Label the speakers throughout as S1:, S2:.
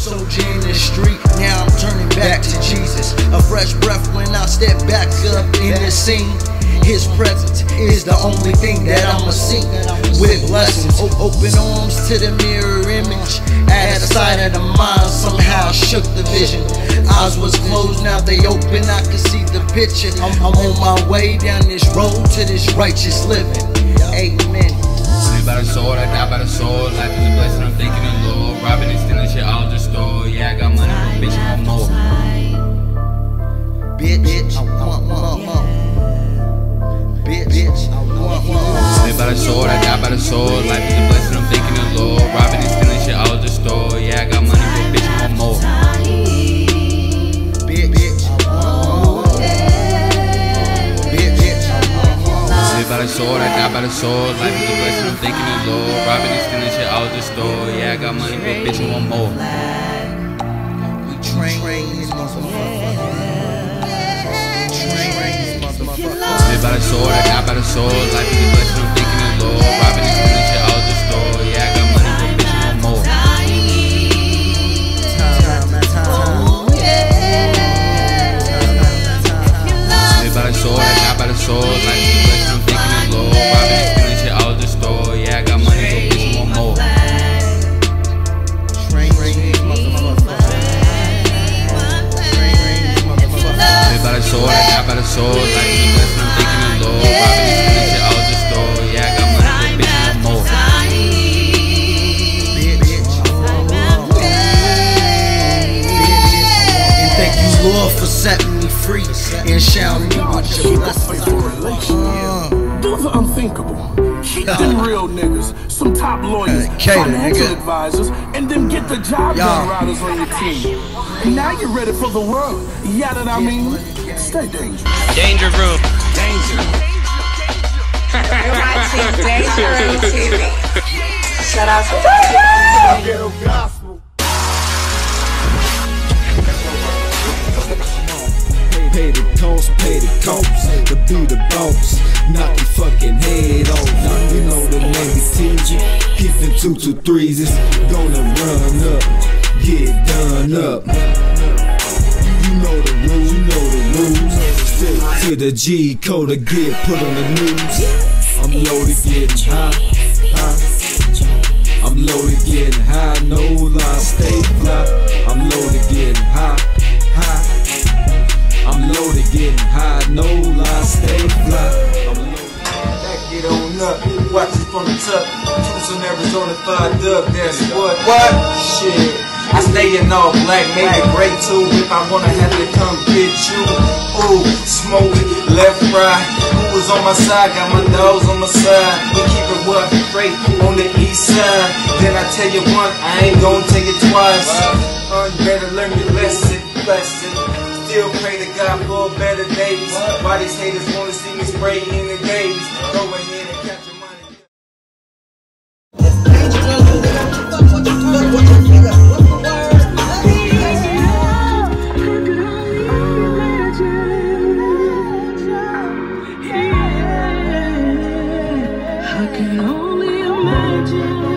S1: soldier in the street, now I'm turning back to Jesus. A fresh breath when I step back up in the scene. His presence is the only thing that I'ma see. With blessings, open arms to the mirror image. At the sight of the mind, somehow shook the vision. Eyes was closed, now they open. I can see the picture. I'm, I'm on my way down this road to this righteous living. Amen.
S2: Live by the sword, I die by the sword. Life is a blessing, I'm thanking the Lord. Robbing and stealing shit all the store. Yeah, I got money, but bitch, I want more.
S1: Bitch, bitch, I want more, bitch, I want more.
S2: Live by the sword, I die by the sword. Life is a blessing, I'm thanking the Lord. Robbing and By the sword, I die by the sword. Life is a blessing, I'm thanking the Lord. Robbing and stealing shit all the store. Yeah, I got money, but bitch, I want more.
S1: We train these motherfuckers. Train these motherfuckers.
S2: Live by the sword, I die by the sword. Life is a blessing, and
S1: showering me with your blessings. Uh,
S3: Do the unthinkable. Them real niggas, some top lawyers, financial
S1: nigga.
S3: advisors, and then get the job done riders on your team. And now you're ready for the world. Yeah, that I mean, stay dangerous.
S4: Danger room.
S3: Danger.
S5: You're watching Danger Room TV. Shout out to
S6: Pay the cost, pay the cost, to be the boss. Knock your fucking head off. You know the name is TG. Hit them two two threes, it's gonna run up, get done up. You know the rules, you know the rules. Stick to the G code to get put on the news. I'm loaded, getting high, high. I'm loaded, getting high, no lie, stay fly. I'm loaded, getting high.
S7: Arizona, that's what. What? Shit. I stay in all black, maybe gray too. If I wanna have to come get you. Ooh, smoke it, left, right. Who was on my side? Got my dogs on my side. We keep it what? Straight on the east side. Then I tell you once, I ain't gonna tell you twice. You better learn your lesson, lesson. Still pray to God for better days. Why these haters wanna see me spray in
S8: can only imagine.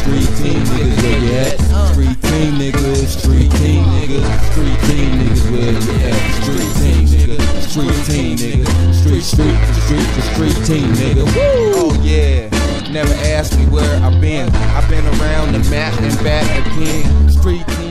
S6: Street team niggas, where you at? Street team niggas, street team niggas, street team niggas, where you at? Street team niggas, street team niggas, street, street, street, the street team nigga. Woo!
S9: Oh yeah, never ask me where I've been. I've been around the map and back again.
S6: Street team